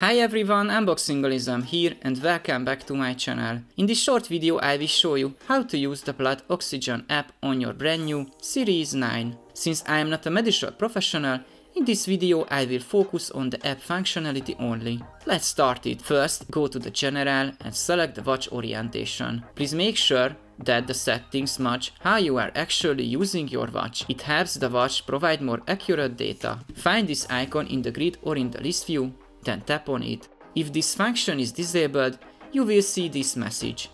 Hi everyone, Unboxingalism here and welcome back to my channel. In this short video I will show you how to use the Blood Oxygen app on your brand new Series 9. Since I am not a medical professional, in this video I will focus on the app functionality only. Let's start it. First, go to the general and select the watch orientation. Please make sure that the settings match how you are actually using your watch. It helps the watch provide more accurate data. Find this icon in the grid or in the list view then tap on it. If this function is disabled, you will see this message.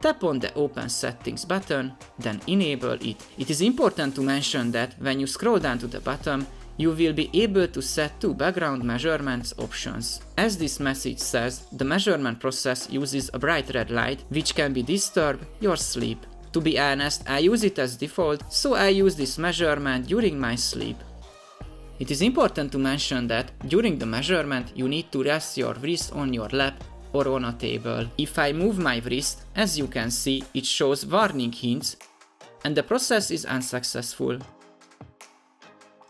Tap on the Open Settings button, then enable it. It is important to mention that when you scroll down to the bottom, you will be able to set two background measurements options. As this message says, the measurement process uses a bright red light which can be disturb your sleep. To be honest, I use it as default, so I use this measurement during my sleep. It is important to mention that during the measurement you need to rest your wrist on your lap or on a table. If I move my wrist, as you can see, it shows warning hints and the process is unsuccessful.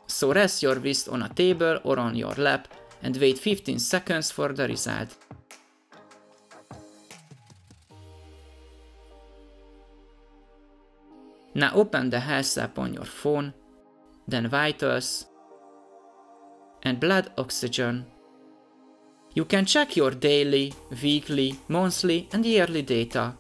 So rest your wrist on a table or on your lap and wait 15 seconds for the result. Now open the health app on your phone, then Vitals, and blood oxygen. You can check your daily, weekly, monthly and yearly data.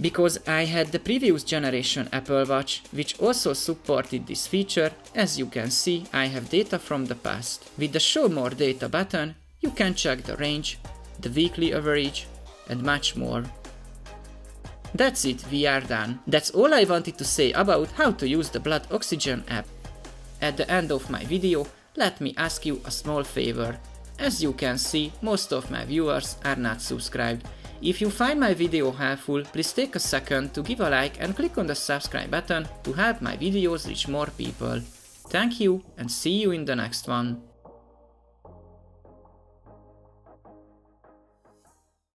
Because I had the previous generation Apple Watch, which also supported this feature, as you can see I have data from the past. With the show more data button, you can check the range, the weekly average and much more. That's it, we are done. That's all I wanted to say about how to use the blood oxygen app. At the end of my video, let me ask you a small favor. As you can see, most of my viewers are not subscribed. If you find my video helpful, please take a second to give a like and click on the subscribe button to help my videos reach more people. Thank you and see you in the next one.